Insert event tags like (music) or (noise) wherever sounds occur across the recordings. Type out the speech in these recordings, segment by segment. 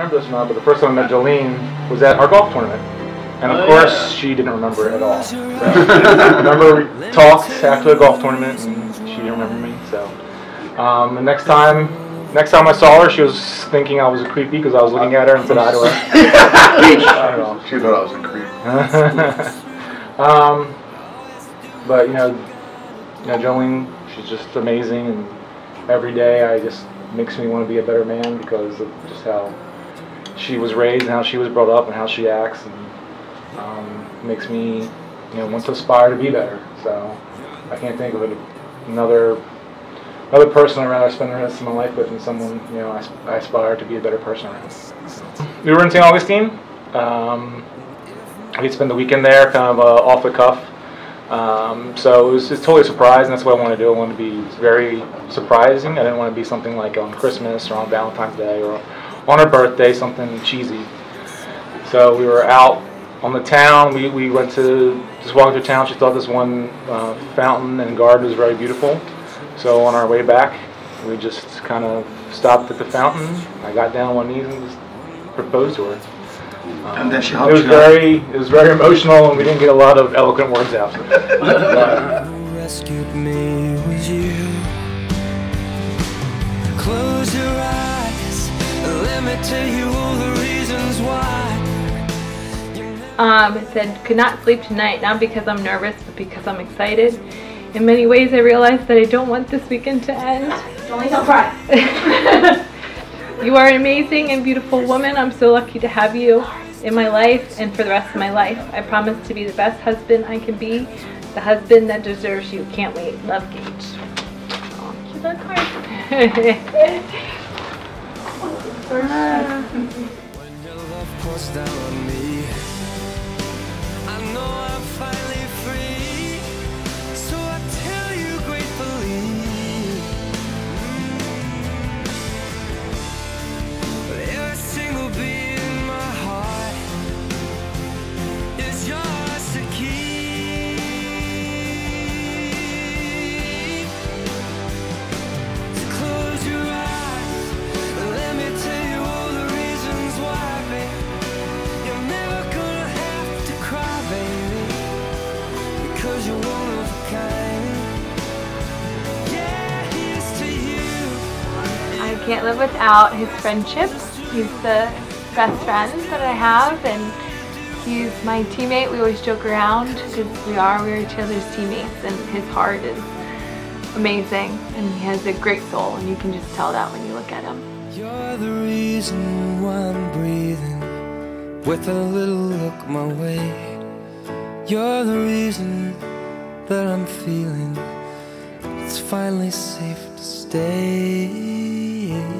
remember this or not, but the first time I met Joleen was at our golf tournament. And of Oh, course, yeah. she didn't remember it at all. So, (laughs) I remember we talked after the golf tournament, and she didn't remember me. So, um, the next time, next time I saw her, she was thinking I was creepy because I was looking at her and said hi to her. I don't know. She thought I was a creep. (laughs) um, but you know, you know, Joleen, she's just amazing, and every day I just makes me want to be a better man because of just how she was raised and how she was brought up and how she acts, and um, makes me, you know, want to aspire to be better. So I can't think of another another person I'd rather spend the rest of my life with than someone you know I, I aspire to be a better person around. We were in St. Augustine. Um, we spent the weekend there, kind of uh, off the cuff. Um, so it was just totally a surprise, and that's what I wanted to do. I wanted to be very surprising. I didn't want to be something like on Christmas or on Valentine's Day or on her birthday, something cheesy. So we were out on the town. We, we went to just walked through town. She thought this one uh, fountain and garden was very beautiful. So on our way back, we just kind of stopped at the fountain. I got down on one knee and just proposed to her. Um, And then she it hugged was you. very, it was very emotional, and we didn't get a lot of eloquent words out. (laughs) Um, it said, could not sleep tonight, not because I'm nervous, but because I'm excited. In many ways, I realized that I don't want this weekend to end. Don't cry. (laughs) You are an amazing and beautiful woman. I'm so lucky to have you in my life and for the rest of my life. I promise to be the best husband I can be, the husband that deserves you. Can't wait. Love, Gage. Oh, cute little card. Ah. When your love pours down on me, I know I'm finally can't live without his friendship. He's the best friend that I have, and he's my teammate. We always joke around because we are we're each other's teammates, and his heart is amazing, and he has a great soul, and you can just tell that when you look at him. You're the reason why I'm breathing with a little look my way. You're the reason that I'm feeling it's finally safe to stay. Somewhere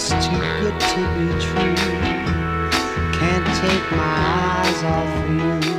just too good to be true. Can't take my eyes off you.